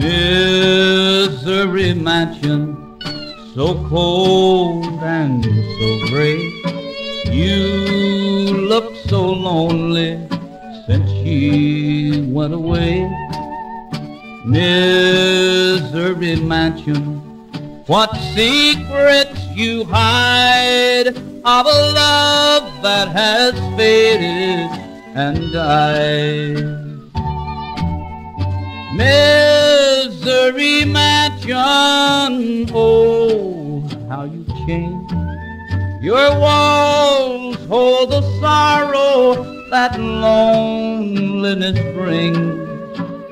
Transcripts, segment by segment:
misery mansion, so cold and so gray. You look so lonely since she went away. Misery mansion, what secrets you hide of a love that has faded and died. Mansion, oh, how you change. Your walls hold the sorrow that loneliness brings.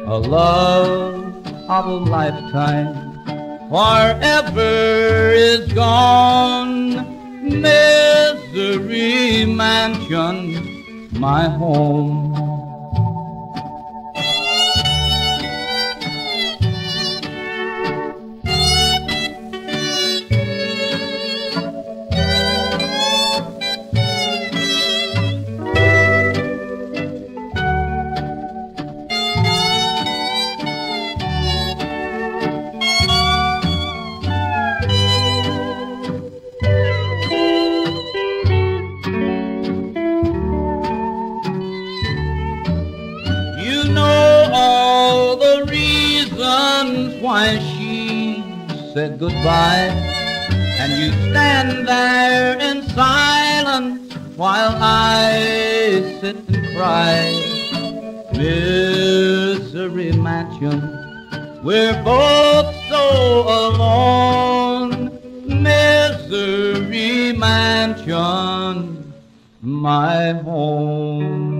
A love of a lifetime forever is gone. Misery mansion, my home. She said goodbye. And you stand there in silence while I sit and cry. Misery mansion, we're both so alone. Misery mansion, my home.